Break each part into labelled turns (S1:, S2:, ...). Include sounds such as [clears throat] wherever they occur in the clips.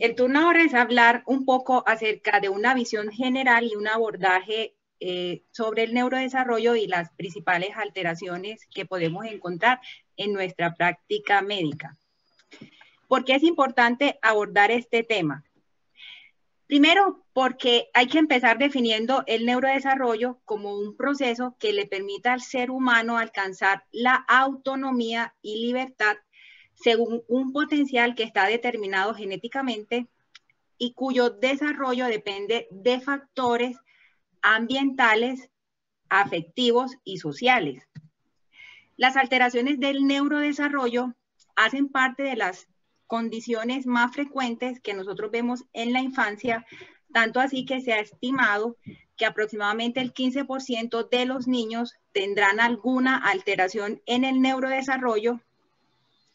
S1: el turno ahora es hablar un poco acerca de una visión general y un abordaje eh, sobre el neurodesarrollo y las principales alteraciones que podemos encontrar en nuestra práctica médica. ¿Por qué es importante abordar este tema? Primero, porque hay que empezar definiendo el neurodesarrollo como un proceso que le permita al ser humano alcanzar la autonomía y libertad según un potencial que está determinado genéticamente y cuyo desarrollo depende de factores ambientales, afectivos y sociales. Las alteraciones del neurodesarrollo hacen parte de las condiciones más frecuentes que nosotros vemos en la infancia, tanto así que se ha estimado que aproximadamente el 15% de los niños tendrán alguna alteración en el neurodesarrollo,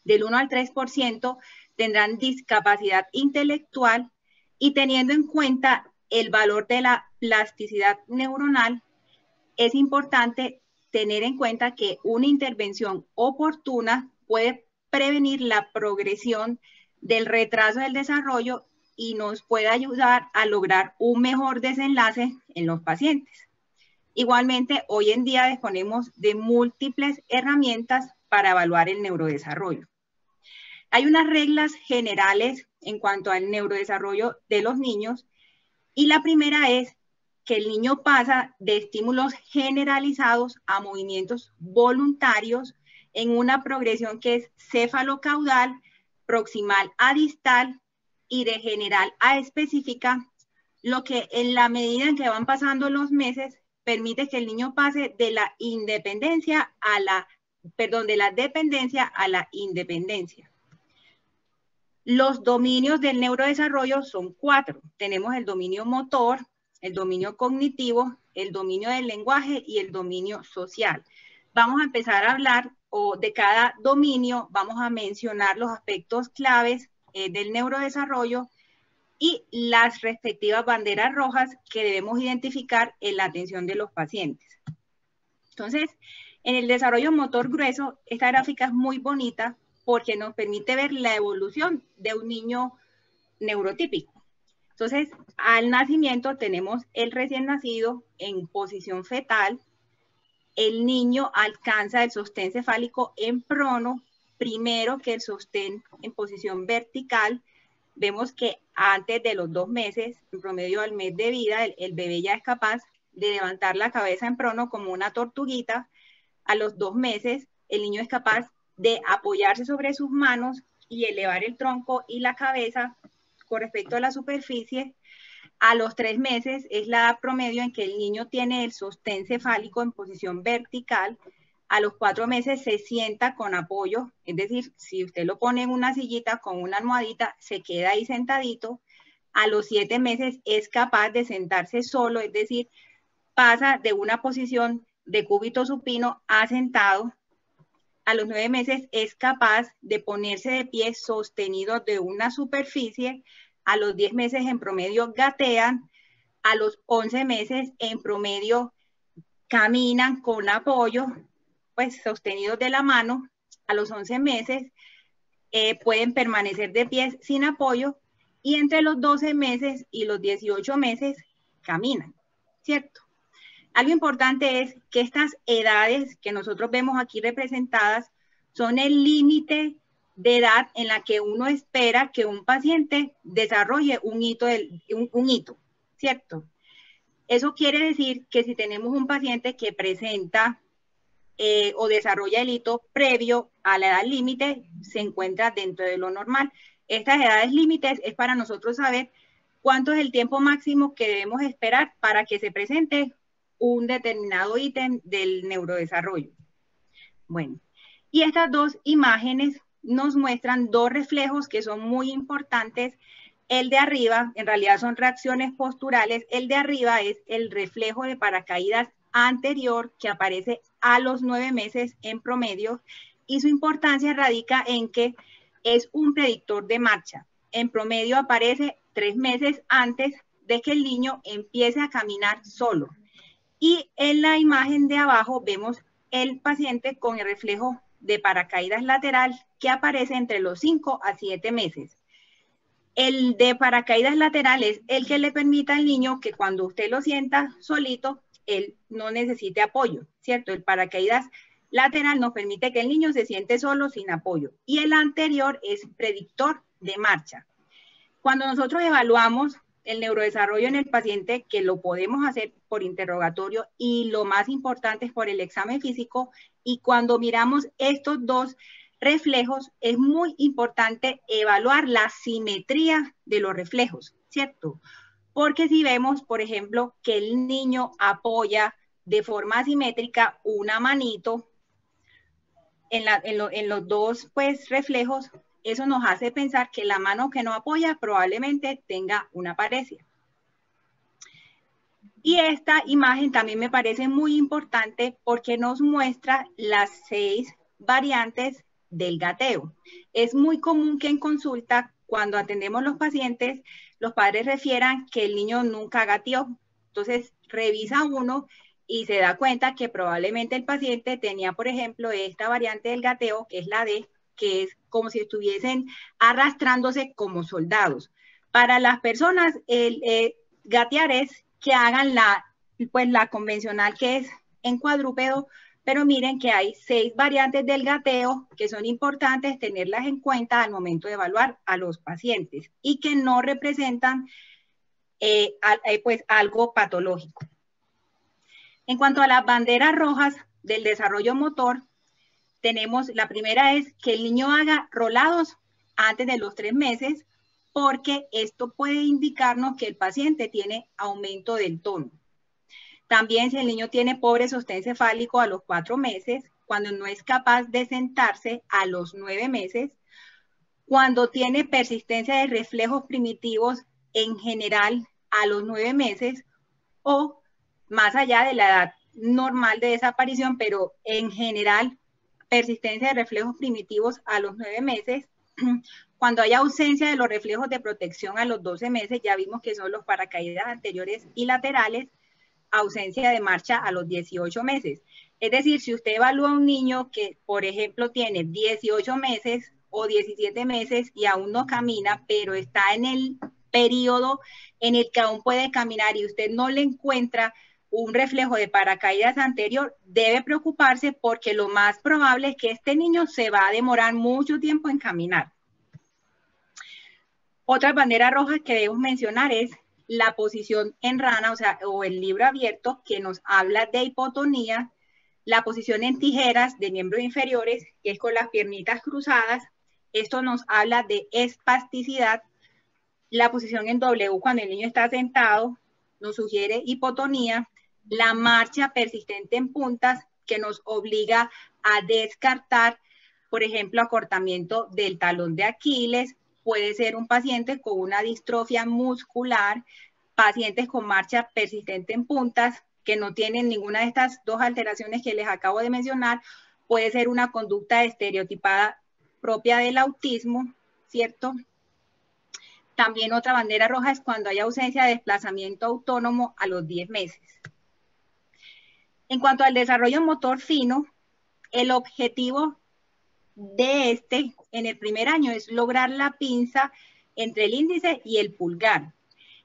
S1: del 1 al 3% tendrán discapacidad intelectual y teniendo en cuenta el valor de la plasticidad neuronal, es importante tener en cuenta que una intervención oportuna puede prevenir la progresión del retraso del desarrollo y nos puede ayudar a lograr un mejor desenlace en los pacientes. Igualmente, hoy en día disponemos de múltiples herramientas para evaluar el neurodesarrollo. Hay unas reglas generales en cuanto al neurodesarrollo de los niños y la primera es que el niño pasa de estímulos generalizados a movimientos voluntarios en una progresión que es cefalocaudal, proximal a distal y de general a específica, lo que en la medida en que van pasando los meses permite que el niño pase de la independencia a la, de la dependencia a la independencia. Los dominios del neurodesarrollo son cuatro. Tenemos el dominio motor, el dominio cognitivo, el dominio del lenguaje y el dominio social. Vamos a empezar a hablar o de cada dominio, vamos a mencionar los aspectos claves eh, del neurodesarrollo y las respectivas banderas rojas que debemos identificar en la atención de los pacientes. Entonces, en el desarrollo motor grueso, esta gráfica es muy bonita porque nos permite ver la evolución de un niño neurotípico. Entonces, al nacimiento tenemos el recién nacido en posición fetal. El niño alcanza el sostén cefálico en prono, primero que el sostén en posición vertical. Vemos que antes de los dos meses, en promedio al mes de vida, el, el bebé ya es capaz de levantar la cabeza en prono como una tortuguita. A los dos meses, el niño es capaz de apoyarse sobre sus manos y elevar el tronco y la cabeza con respecto a la superficie, a los tres meses es la edad promedio en que el niño tiene el sostén cefálico en posición vertical. A los cuatro meses se sienta con apoyo, es decir, si usted lo pone en una sillita con una almohadita, se queda ahí sentadito. A los siete meses es capaz de sentarse solo, es decir, pasa de una posición de cúbito supino a sentado. A los nueve meses es capaz de ponerse de pie sostenido de una superficie a los 10 meses en promedio gatean, a los 11 meses en promedio caminan con apoyo, pues sostenidos de la mano, a los 11 meses eh, pueden permanecer de pie sin apoyo y entre los 12 meses y los 18 meses caminan, ¿cierto? Algo importante es que estas edades que nosotros vemos aquí representadas son el límite de edad en la que uno espera que un paciente desarrolle un hito, un, hito, ¿cierto? Eso quiere decir que si tenemos un paciente que presenta eh, o desarrolla el hito previo a la edad límite, se encuentra dentro de lo normal. Estas edades límites es para nosotros saber cuánto es el tiempo máximo que debemos esperar para que se presente un determinado ítem del neurodesarrollo. Bueno, y estas dos imágenes nos muestran dos reflejos que son muy importantes. El de arriba, en realidad son reacciones posturales, el de arriba es el reflejo de paracaídas anterior que aparece a los nueve meses en promedio y su importancia radica en que es un predictor de marcha. En promedio aparece tres meses antes de que el niño empiece a caminar solo. Y en la imagen de abajo vemos el paciente con el reflejo de paracaídas lateral que aparece entre los 5 a 7 meses. El de paracaídas lateral es el que le permite al niño que cuando usted lo sienta solito, él no necesite apoyo, ¿cierto? El paracaídas lateral nos permite que el niño se siente solo sin apoyo. Y el anterior es predictor de marcha. Cuando nosotros evaluamos el neurodesarrollo en el paciente, que lo podemos hacer por interrogatorio y lo más importante es por el examen físico, y cuando miramos estos dos reflejos, es muy importante evaluar la simetría de los reflejos, ¿cierto? Porque si vemos, por ejemplo, que el niño apoya de forma simétrica una manito en, los dos pues, reflejos, eso nos hace pensar que la mano que no apoya probablemente tenga una parecia. Y esta imagen también me parece muy importante porque nos muestra las seis variantes del gateo. Es muy común que en consulta, cuando atendemos los pacientes, los padres refieran que el niño nunca gateó. Entonces, revisa uno y se da cuenta que probablemente el paciente tenía, por ejemplo, esta variante del gateo, que es la D, que es como si estuviesen arrastrándose como soldados. Para las personas, el eh, gatear es que hagan la, pues, la convencional que es en cuadrúpedo, pero miren que hay seis variantes del gateo que son importantes tenerlas en cuenta al momento de evaluar a los pacientes y que no representan eh, eh, pues algo patológico. En cuanto a las banderas rojas del desarrollo motor, tenemos, la primera es que el niño haga rolados antes de los tres meses, porque esto puede indicarnos que el paciente tiene aumento del tono. También si el niño tiene pobre sostén cefálico a los cuatro meses, cuando no es capaz de sentarse a los nueve meses, cuando tiene persistencia de reflejos primitivos en general a los nueve meses o más allá de la edad normal de desaparición, pero en general persistencia de reflejos primitivos a los nueve meses. [clears throat] Cuando hay ausencia de los reflejos de protección a los 12 meses, ya vimos que son los paracaídas anteriores y laterales, ausencia de marcha a los 18 meses. Es decir, si usted evalúa a un niño que, por ejemplo, tiene 18 meses o 17 meses y aún no camina, pero está en el periodo en el que aún puede caminar y usted no le encuentra un reflejo de paracaídas anterior, debe preocuparse porque lo más probable es que este niño se va a demorar mucho tiempo en caminar. Otra bandera roja que debemos mencionar es la posición en rana, o sea, o el libro abierto, que nos habla de hipotonía, la posición en tijeras de miembros inferiores, que es con las piernitas cruzadas, esto nos habla de espasticidad, la posición en W cuando el niño está sentado, nos sugiere hipotonía, la marcha persistente en puntas que nos obliga a descartar, por ejemplo, acortamiento del talón de Aquiles, puede ser un paciente con una distrofia muscular, pacientes con marcha persistente en puntas que no tienen ninguna de estas dos alteraciones que les acabo de mencionar, puede ser una conducta estereotipada propia del autismo, ¿cierto? También otra bandera roja es cuando hay ausencia de desplazamiento autónomo a los 10 meses. En cuanto al desarrollo motor fino, el objetivo de este en el primer año es lograr la pinza entre el índice y el pulgar.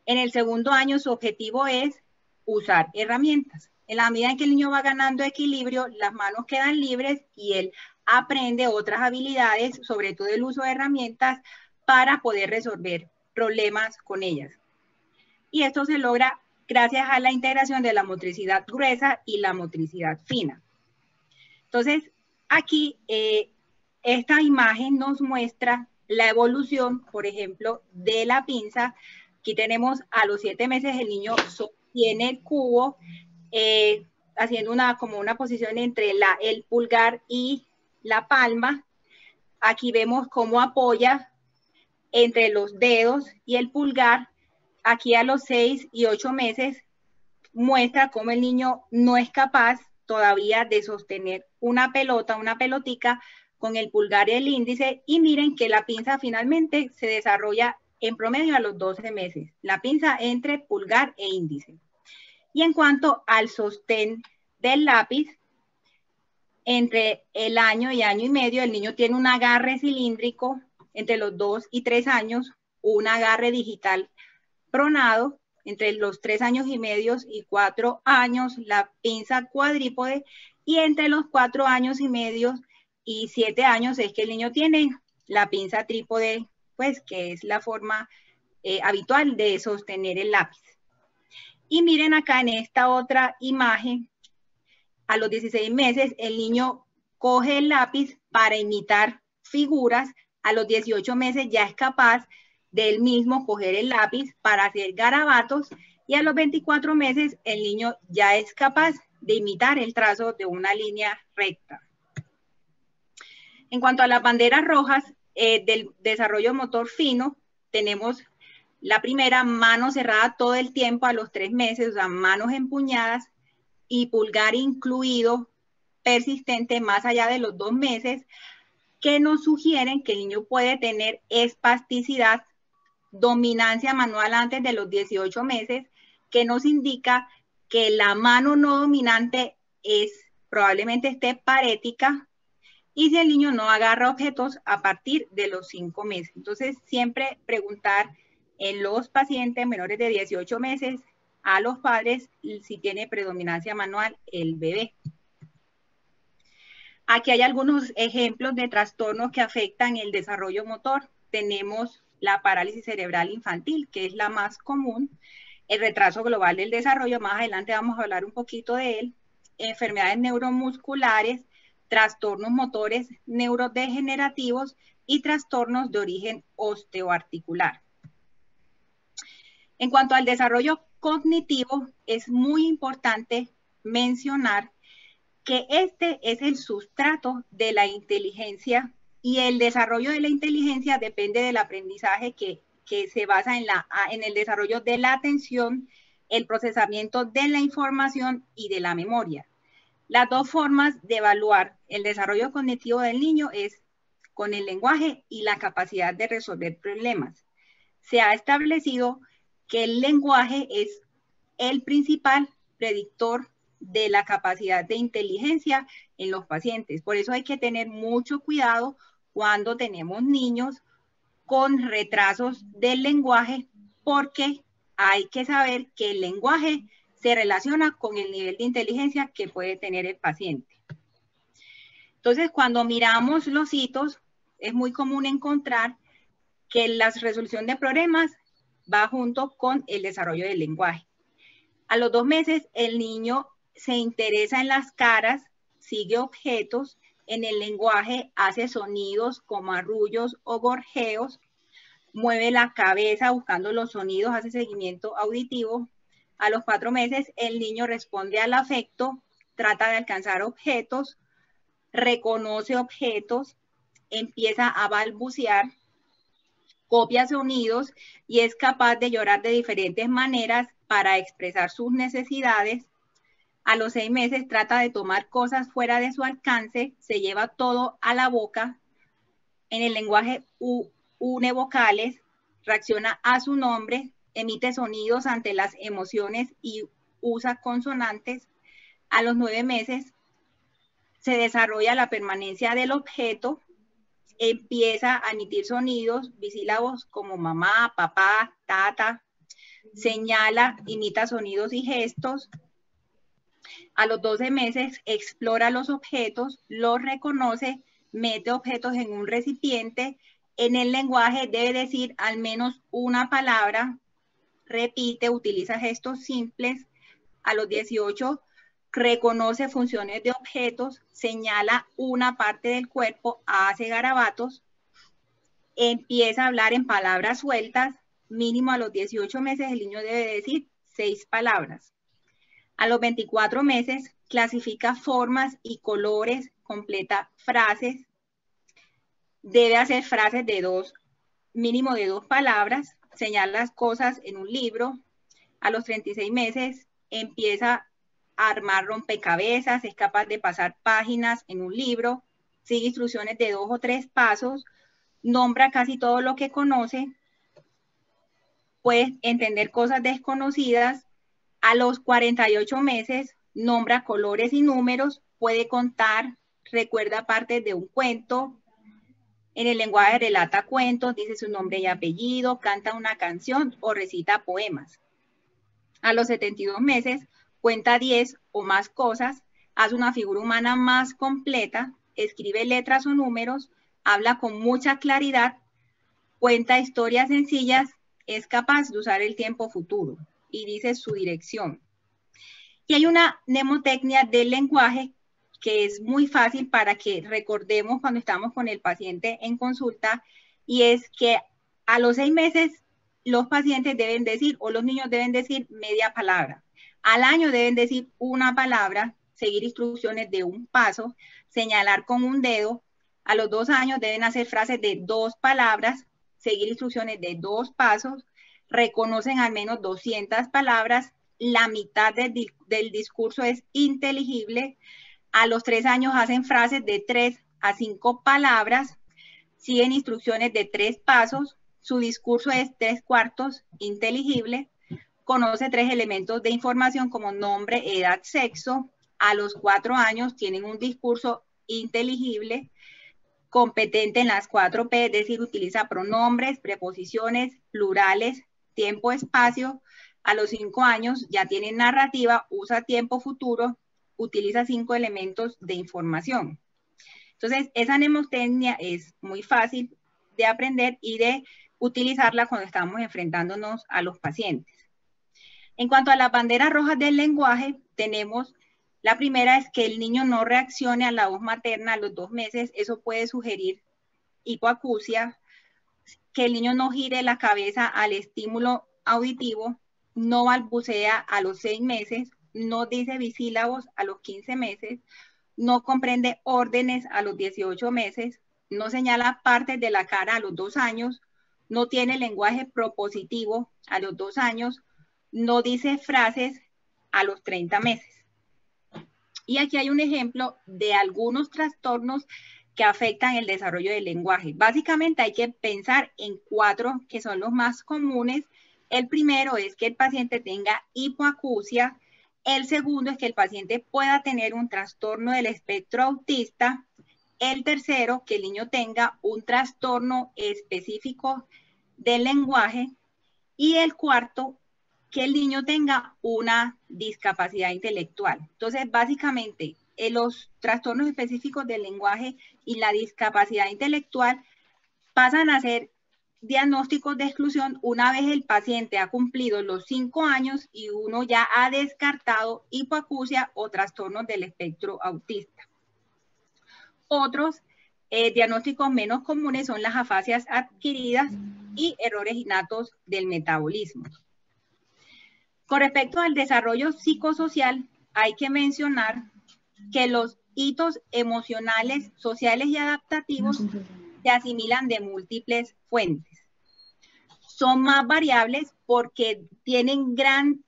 S1: En el segundo año su objetivo es usar herramientas. En la medida en que el niño va ganando equilibrio, las manos quedan libres y él aprende otras habilidades, sobre todo el uso de herramientas, para poder resolver problemas con ellas. Y esto se logra gracias a la integración de la motricidad gruesa y la motricidad fina. Entonces, aquí eh, esta imagen nos muestra la evolución, por ejemplo, de la pinza. Aquí tenemos a los siete meses el niño sostiene el cubo, eh, haciendo una, como una posición entre el pulgar y la palma. Aquí vemos cómo apoya entre los dedos y el pulgar aquí a los seis y ocho meses muestra cómo el niño no es capaz todavía de sostener una pelota, una pelotica con el pulgar y el índice y miren que la pinza finalmente se desarrolla en promedio a los 12 meses, la pinza entre pulgar e índice. Y en cuanto al sostén del lápiz, entre el año y año y medio, el niño tiene un agarre cilíndrico entre los dos y tres años, un agarre digital pronado entre los tres años y medio y cuatro años, la pinza cuadrípode, y entre los cuatro años y medio y siete años es que el niño tiene la pinza trípode, pues que es la forma eh, habitual de sostener el lápiz. Y miren acá en esta otra imagen, a los 16 meses el niño coge el lápiz para imitar figuras, a los 18 meses ya es capaz del mismo coger el lápiz para hacer garabatos y a los 24 meses el niño ya es capaz de imitar el trazo de una línea recta. En cuanto a las banderas rojas eh, del desarrollo motor fino, tenemos la primera, mano cerrada todo el tiempo a los tres meses, o sea, manos empuñadas y pulgar incluido persistente más allá de los dos meses, que nos sugieren que el niño puede tener espasticidad dominancia manual antes de los 18 meses, que nos indica que la mano no dominante es probablemente esté parética y si el niño no agarra objetos a partir de los 5 meses. Entonces, siempre preguntar en los pacientes menores de 18 meses a los padres si tiene predominancia manual el bebé. Aquí hay algunos ejemplos de trastornos que afectan el desarrollo motor. Tenemos la parálisis cerebral infantil, que es la más común, el retraso global del desarrollo, más adelante vamos a hablar un poquito de él, enfermedades neuromusculares, trastornos motores neurodegenerativos y trastornos de origen osteoarticular. En cuanto al desarrollo cognitivo, es muy importante mencionar que este es el sustrato de la inteligencia y el desarrollo de la inteligencia depende del aprendizaje que, se basa en, la, en el desarrollo de la atención, el procesamiento de la información y de la memoria. Las dos formas de evaluar el desarrollo cognitivo del niño es con el lenguaje y la capacidad de resolver problemas. Se ha establecido que el lenguaje es el principal predictor de la capacidad de inteligencia en los pacientes. Por eso hay que tener mucho cuidado cuando tenemos niños con retrasos del lenguaje, porque hay que saber que el lenguaje se relaciona con el nivel de inteligencia que puede tener el paciente. Entonces, cuando miramos los hitos, es muy común encontrar que la resolución de problemas va junto con el desarrollo del lenguaje. A los dos meses, el niño se interesa en las caras, sigue objetos, en el lenguaje hace sonidos como arrullos o gorjeos, mueve la cabeza buscando los sonidos, hace seguimiento auditivo. A los cuatro meses el niño responde al afecto, trata de alcanzar objetos, reconoce objetos, empieza a balbucear, copia sonidos y es capaz de llorar de diferentes maneras para expresar sus necesidades a los seis meses trata de tomar cosas fuera de su alcance, se lleva todo a la boca. En el lenguaje unevocales, reacciona a su nombre, emite sonidos ante las emociones y usa consonantes. A los nueve meses se desarrolla la permanencia del objeto, empieza a emitir sonidos bisílabos como mamá, papá, tata, señala, imita sonidos y gestos, a los 12 meses explora los objetos, los reconoce, mete objetos en un recipiente. En el lenguaje debe decir al menos una palabra, repite, utiliza gestos simples. A los 18 reconoce funciones de objetos, señala una parte del cuerpo, hace garabatos, empieza a hablar en palabras sueltas, mínimo a los 18 meses el niño debe decir seis palabras. A los 24 meses clasifica formas y colores, completa frases, debe hacer frases de dos, mínimo de dos palabras, señala las cosas en un libro. A los 36 meses empieza a armar rompecabezas, es capaz de pasar páginas en un libro, sigue instrucciones de dos o tres pasos, nombra casi todo lo que conoce, puede entender cosas desconocidas, a los 48 meses nombra colores y números, puede contar, recuerda parte de un cuento, En el lenguaje relata cuentos, dice su nombre y apellido, canta una canción o recita poemas. A los 72 meses cuenta 10 o más cosas, hace una figura humana más completa, escribe letras o números, habla con mucha claridad, cuenta historias sencillas, es capaz de usar el tiempo futuro y dice su dirección. Y hay una mnemotecnia del lenguaje que es muy fácil para que recordemos cuando estamos con el paciente en consulta y es que a los seis meses los pacientes deben decir o los niños deben decir media palabra. Al año deben decir una palabra, seguir instrucciones de un paso, señalar con un dedo. A los dos años deben hacer frases de dos palabras, seguir instrucciones de dos pasos, reconocen al menos 200 palabras, la mitad del, discurso es inteligible, a los tres años hacen frases de tres a cinco palabras, siguen instrucciones de tres pasos, su discurso es tres cuartos inteligible, conoce tres elementos de información como nombre, edad, sexo. A los cuatro años tienen un discurso inteligible, competente en las cuatro P, es decir, utiliza pronombres, preposiciones, plurales, tiempo, espacio. A los cinco años ya tiene narrativa, usa tiempo futuro, utiliza cinco elementos de información. Entonces, esa mnemotecnia es muy fácil de aprender y de utilizarla cuando estamos enfrentándonos a los pacientes. En cuanto a las banderas rojas del lenguaje, tenemos la primera es que el niño no reaccione a la voz materna a los dos meses. Eso puede sugerir hipoacusia, que el niño no gire la cabeza al estímulo auditivo, no balbucea a los seis meses no dice bisílabos a los 15 meses, no comprende órdenes a los 18 meses, no señala partes de la cara a los dos años, no tiene lenguaje propositivo a los dos años, no dice frases a los 30 meses. Y aquí hay un ejemplo de algunos trastornos que afectan el desarrollo del lenguaje. Básicamente hay que pensar en cuatro que son los más comunes. El primero es que el paciente tenga hipoacusia, el segundo es que el paciente pueda tener un trastorno del espectro autista. El tercero, que el niño tenga un trastorno específico del lenguaje. Y el cuarto, que el niño tenga una discapacidad intelectual. Entonces, básicamente, eh, los trastornos específicos del lenguaje y la discapacidad intelectual pasan a ser diagnósticos de exclusión una vez el paciente ha cumplido los cinco años y uno ya ha descartado hipoacusia o trastornos del espectro autista. Otros eh, diagnósticos menos comunes son las afasias adquiridas y errores innatos del metabolismo. Con respecto al desarrollo psicosocial, hay que mencionar que los hitos emocionales, sociales y adaptativos se asimilan de múltiples fuentes. Son más variables porque tienen gran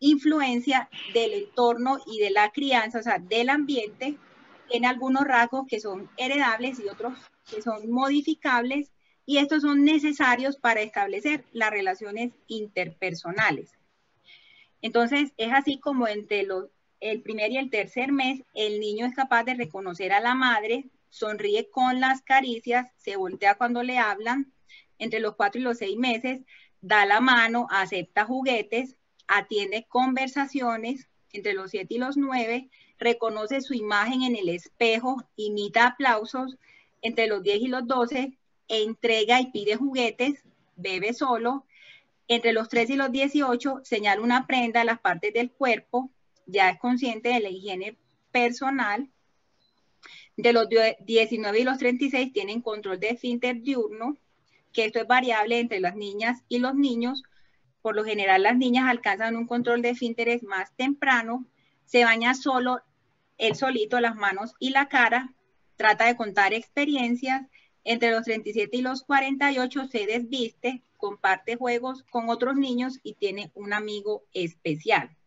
S1: influencia del entorno y de la crianza, o sea, del ambiente, en algunos rasgos que son heredables y otros que son modificables, y estos son necesarios para establecer las relaciones interpersonales. Entonces, es así como entre los, el primer y el tercer mes, el niño es capaz de reconocer a la madre, sonríe con las caricias, se voltea cuando le hablan, entre los cuatro y los seis meses, da la mano, acepta juguetes, atiende conversaciones entre los siete y los nueve, reconoce su imagen en el espejo, imita aplausos entre los diez y los doce, entrega y pide juguetes, bebe solo, entre los tres y los dieciocho, señala una prenda a las partes del cuerpo, ya es consciente de la higiene personal. De los 19 y los 36 tienen control de esfínter diurno, que esto es variable entre las niñas y los niños. Por lo general, las niñas alcanzan un control de esfínteres más temprano, se baña solo, él solito, las manos y la cara, trata de contar experiencias, entre los 37 y los 48 se desviste, comparte juegos con otros niños y tiene un amigo especial.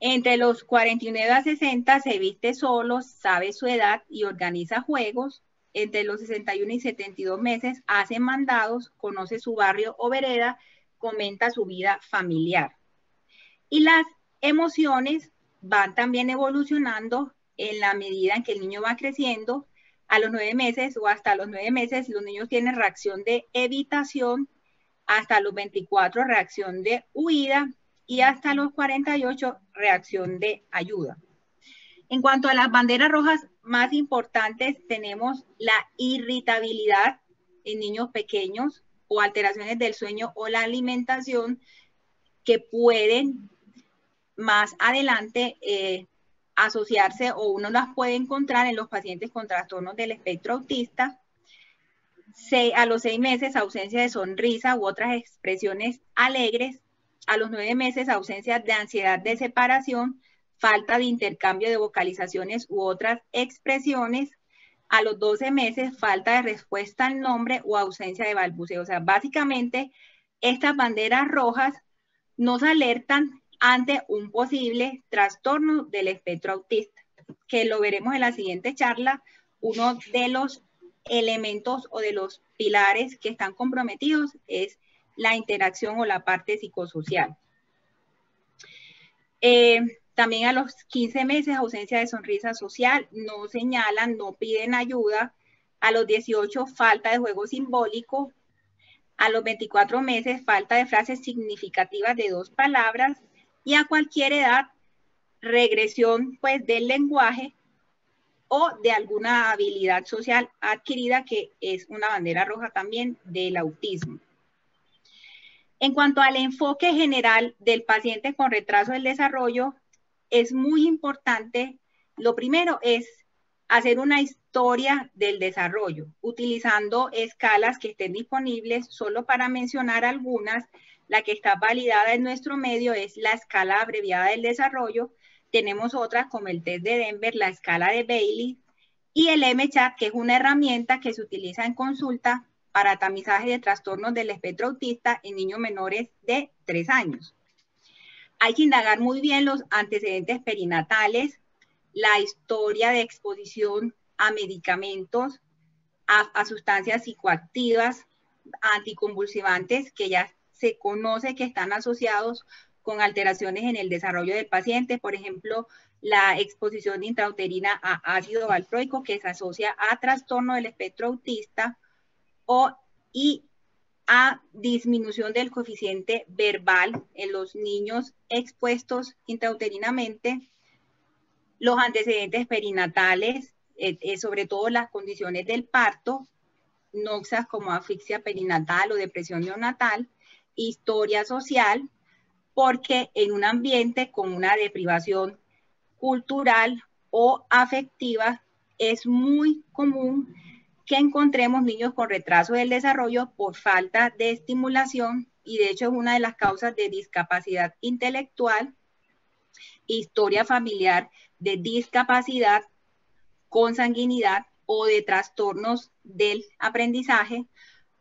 S1: Entre los 49 a 60 se viste solo, sabe su edad y organiza juegos. Entre los 61 y 72 meses, hace mandados, conoce su barrio o vereda, comenta su vida familiar. Y las emociones van también evolucionando en la medida en que el niño va creciendo, a los nueve meses o hasta los nueve meses los niños tienen reacción de evitación, hasta los 24 reacción de huida y hasta los 48 reacción de ayuda. En cuanto a las banderas rojas más importantes, tenemos la irritabilidad en niños pequeños o alteraciones del sueño o la alimentación que pueden más adelante eh, asociarse o uno las puede encontrar en los pacientes con trastornos del espectro autista. a los seis meses, ausencia de sonrisa u otras expresiones alegres. A los nueve meses, ausencia de ansiedad de separación, falta de intercambio de vocalizaciones u otras expresiones. A los 12 meses, falta de respuesta al nombre o ausencia de balbuceo. O sea, básicamente, estas banderas rojas nos alertan ante un posible trastorno del espectro autista, que lo veremos en la siguiente charla, uno de los elementos o de los pilares que están comprometidos es la interacción o la parte psicosocial. Eh, también a los 15 meses, ausencia de sonrisa social, no señalan, no piden ayuda. A los 18, falta de juego simbólico. A los 24 meses, falta de frases significativas de dos palabras y a cualquier edad regresión pues del lenguaje o de alguna habilidad social adquirida que es una bandera roja también del autismo. En cuanto al enfoque general del paciente con retraso del desarrollo, es muy importante, lo primero es hacer una historia del desarrollo, utilizando escalas que estén disponibles, solo para mencionar algunas, la que está validada en nuestro medio es la escala abreviada del desarrollo. Tenemos otras como el test de Denver, la escala de Bailey y el MCHAT, que es una herramienta que se utiliza en consulta para tamizaje de trastornos del espectro autista en niños menores de 3 años. Hay que indagar muy bien los antecedentes perinatales, la historia de exposición a medicamentos, a, a sustancias psicoactivas, anticonvulsivantes que ya se conoce que están asociados con alteraciones en el desarrollo del paciente, por ejemplo, la exposición intrauterina a ácido valproico que se asocia a trastorno del espectro autista o y a disminución del coeficiente verbal en los niños expuestos intrauterinamente, los antecedentes perinatales, eh, eh, sobre todo las condiciones del parto, noxas como asfixia perinatal o depresión neonatal, historia social, porque en un ambiente con una deprivación cultural o afectiva es muy común que encontremos niños con retraso del desarrollo por falta de estimulación y de hecho es una de las causas de discapacidad intelectual, historia familiar de discapacidad, consanguinidad o de trastornos del aprendizaje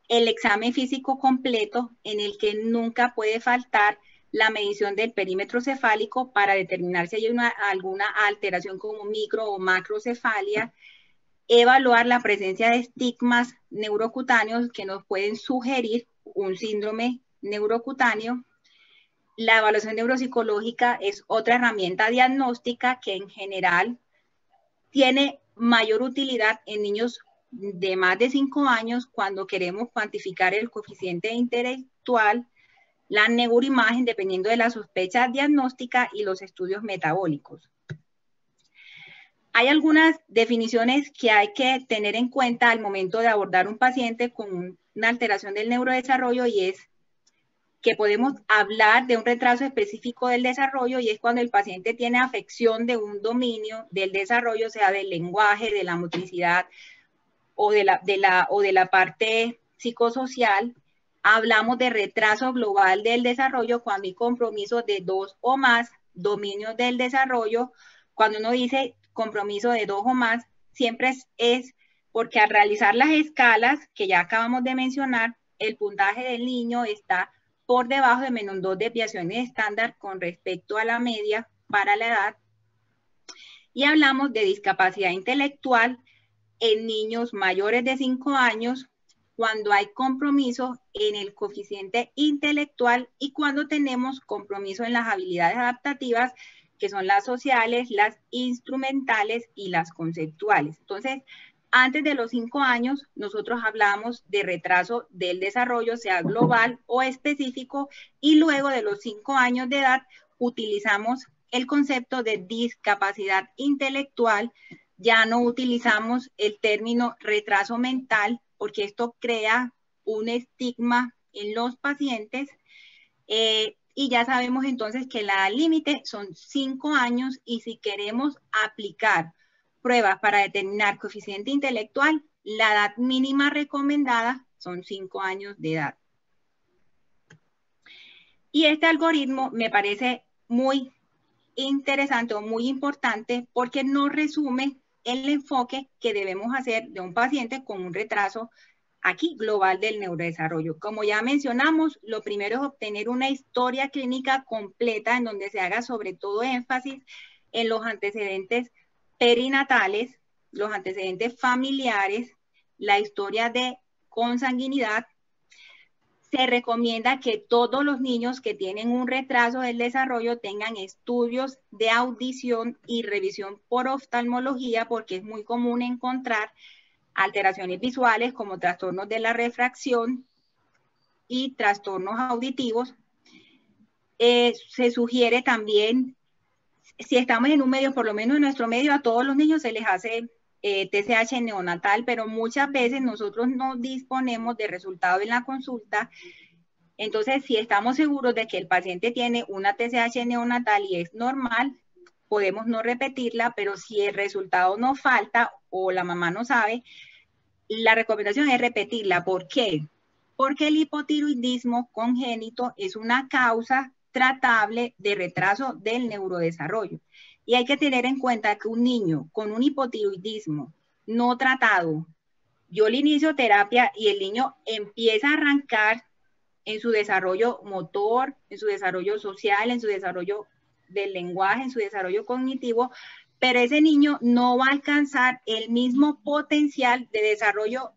S1: el examen físico completo en el que nunca puede faltar la medición del perímetro cefálico para determinar si hay una, alguna alteración como micro o macrocefalia, evaluar la presencia de estigmas neurocutáneos que nos pueden sugerir un síndrome neurocutáneo. La evaluación neuropsicológica es otra herramienta diagnóstica que en general tiene mayor utilidad en niños de más de cinco años cuando queremos cuantificar el coeficiente intelectual, la neuroimagen, dependiendo de la sospecha diagnóstica y los estudios metabólicos. Hay algunas definiciones que hay que tener en cuenta al momento de abordar un paciente con una alteración del neurodesarrollo y es que podemos hablar de un retraso específico del desarrollo y es cuando el paciente tiene afección de un dominio del desarrollo, sea del lenguaje, de la motricidad, o de la, de la, o de la parte psicosocial, hablamos de retraso global del desarrollo cuando hay compromiso de dos o más dominios del desarrollo. Cuando uno dice compromiso de dos o más, siempre es, porque al realizar las escalas que ya acabamos de mencionar, el puntaje del niño está por debajo de menos dos desviaciones estándar con respecto a la media para la edad. Y hablamos de discapacidad intelectual en niños mayores de 5 años cuando hay compromiso en el coeficiente intelectual y cuando tenemos compromiso en las habilidades adaptativas, que son las sociales, las instrumentales y las conceptuales. Entonces, Antes de los cinco años, nosotros hablamos de retraso del desarrollo, sea global o específico, y luego de los cinco años de edad utilizamos el concepto de discapacidad intelectual, ya no utilizamos el término retraso mental porque esto crea un estigma en los pacientes eh, y ya sabemos entonces que la límite son cinco años y si queremos aplicar pruebas para determinar coeficiente intelectual, la edad mínima recomendada son cinco años de edad. Y este algoritmo me parece muy interesante o muy importante porque no resume el enfoque que debemos hacer de un paciente con un retraso aquí global del neurodesarrollo. Como ya mencionamos, lo primero es obtener una historia clínica completa en donde se haga sobre todo énfasis en los antecedentes perinatales, los antecedentes familiares, la historia de consanguinidad. Se recomienda que todos los niños que tienen un retraso del desarrollo tengan estudios de audición y revisión por oftalmología porque es muy común encontrar alteraciones visuales como trastornos de la refracción y trastornos auditivos. Eh, se sugiere también, si estamos en un medio, por lo menos en nuestro medio, a todos los niños se les hace eh, TCH neonatal, pero muchas veces nosotros no disponemos de resultados en la consulta. Entonces, si estamos seguros de que el paciente tiene una TCH neonatal y es normal, podemos no repetirla, pero si el resultado no falta o la mamá no sabe, la recomendación es repetirla. ¿Por qué? Porque el hipotiroidismo congénito es una causa tratable de retraso del neurodesarrollo. Y hay que tener en cuenta que un niño con un hipotiroidismo no tratado, yo le inicio terapia y el niño empieza a arrancar en su desarrollo motor, en su desarrollo social, en su desarrollo del lenguaje, en su desarrollo cognitivo, pero ese niño no va a alcanzar el mismo potencial de desarrollo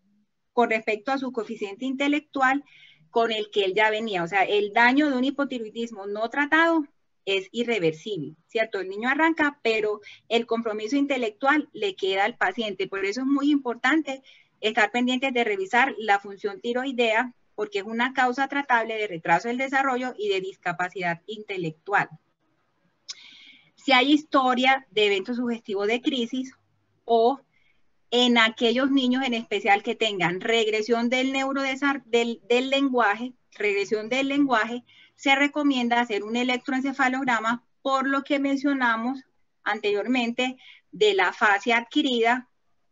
S1: con respecto a su coeficiente intelectual con el que él ya venía. O sea, el daño de un hipotiroidismo no tratado es irreversible, ¿cierto? El niño arranca, pero el compromiso intelectual le queda al paciente. Por eso es muy importante estar pendientes de revisar la función tiroidea, porque es una causa tratable de retraso del desarrollo y de discapacidad intelectual si hay historia de eventos sugestivos de crisis o en aquellos niños en especial que tengan regresión del del, del lenguaje, regresión del lenguaje, se recomienda hacer un electroencefalograma por lo que mencionamos anteriormente de la fase adquirida,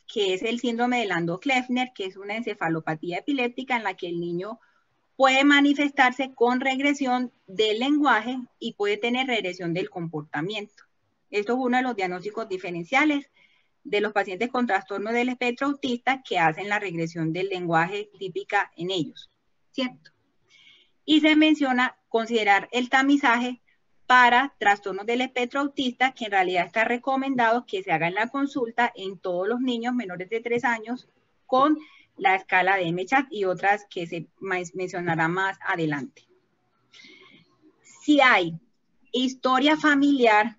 S1: que es el síndrome de Lando-Kleffner, que es una encefalopatía epiléptica en la que el niño puede manifestarse con regresión del lenguaje y puede tener regresión del comportamiento. Esto es uno de los diagnósticos diferenciales de los pacientes con trastorno del espectro autista que hacen la regresión del lenguaje típica en ellos, ¿cierto? Y se menciona considerar el tamizaje para trastornos del espectro autista, que en realidad está recomendado que se haga en la consulta en todos los niños menores de 3 años con la escala de MCHAT y otras que se mencionará más adelante. Si hay historia familiar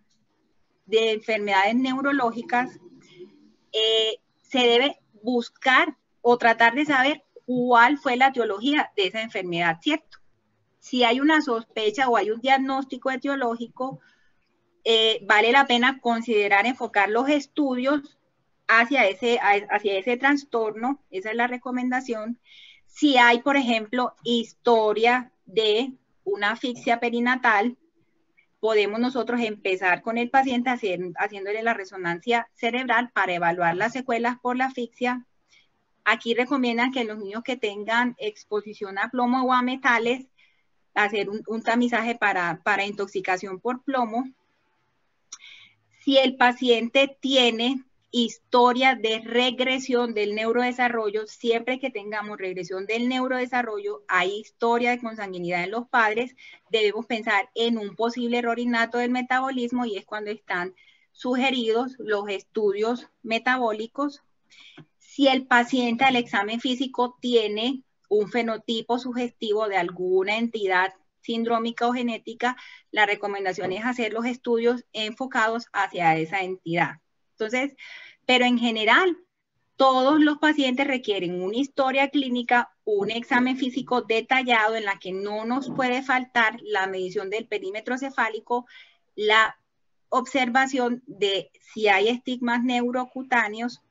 S1: de enfermedades neurológicas, eh, se debe buscar o tratar de saber cuál fue la etiología de esa enfermedad, ¿cierto? Si hay una sospecha o hay un diagnóstico etiológico, eh, vale la pena considerar enfocar los estudios hacia ese, hacia ese trastorno, esa es la recomendación. Si hay, por ejemplo, historia de una asfixia perinatal, podemos nosotros empezar con el paciente haciéndole la resonancia cerebral para evaluar las secuelas por la asfixia. Aquí recomiendan que los niños que tengan exposición a plomo o a metales, hacer un, un tamizaje para, para intoxicación por plomo. Si el paciente tiene historia de regresión del neurodesarrollo. Siempre que tengamos regresión del neurodesarrollo, hay historia de consanguinidad en los padres. Debemos pensar en un posible error innato del metabolismo y es cuando están sugeridos los estudios metabólicos. Si el paciente al examen físico tiene un fenotipo sugestivo de alguna entidad sindrómica o genética, la recomendación es hacer los estudios enfocados hacia esa entidad. Entonces, pero en general, todos los pacientes requieren una historia clínica, un examen físico detallado en la que no nos puede faltar la medición del perímetro cefálico, la observación de si hay estigmas neurocutáneos.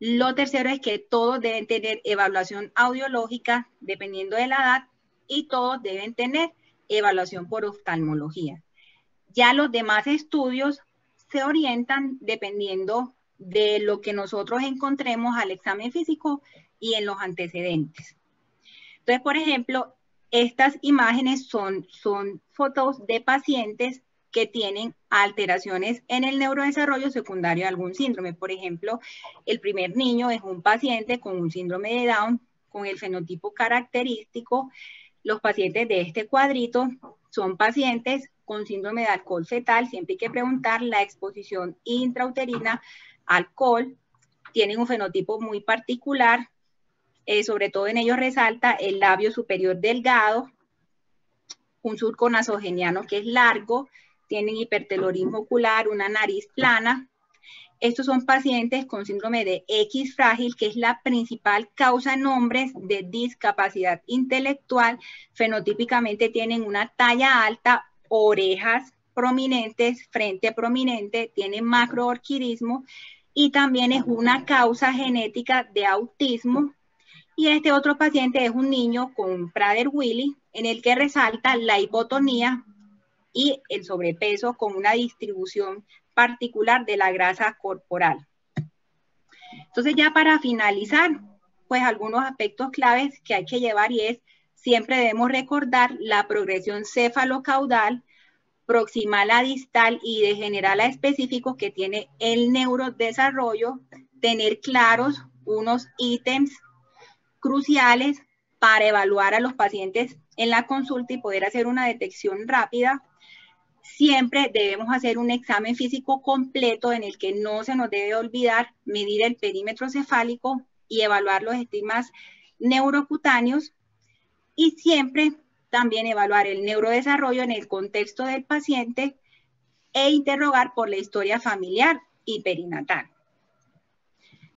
S1: Lo tercero es que todos deben tener evaluación audiológica dependiendo de la edad y todos deben tener evaluación por oftalmología. Ya los demás estudios se orientan dependiendo de lo que nosotros encontremos al examen físico y en los antecedentes. Entonces, por ejemplo, estas imágenes son, son fotos de pacientes que tienen alteraciones en el neurodesarrollo secundario de algún síndrome. Por ejemplo, el primer niño es un paciente con un síndrome de Down con el fenotipo característico. Los pacientes de este cuadrito son pacientes con síndrome de alcohol fetal. Siempre hay que preguntar la exposición intrauterina alcohol, tienen un fenotipo muy particular, eh, sobre todo en ellos resalta el labio superior delgado, un surco nasogeniano que es largo, tienen hipertelorismo ocular, una nariz plana. Estos son pacientes con síndrome de X frágil, que es la principal causa en hombres de discapacidad intelectual. Fenotípicamente tienen una talla alta, orejas prominentes, frente prominente, tienen macroorquidismo y también es una causa genética de autismo. Y este otro paciente es un niño con Prader-Willi, en el que resalta la hipotonía y el sobrepeso con una distribución particular de la grasa corporal. Entonces ya para finalizar, pues algunos aspectos claves que hay que llevar y es, siempre debemos recordar la progresión cefalocaudal, proximal a distal y de general a específico que tiene el neurodesarrollo, tener claros unos ítems cruciales para evaluar a los pacientes en la consulta y poder hacer una detección rápida. Siempre debemos hacer un examen físico completo en el que no se nos debe olvidar medir el perímetro cefálico y evaluar los estigmas neurocutáneos y siempre también evaluar el neurodesarrollo en el contexto del paciente e interrogar por la historia familiar y perinatal.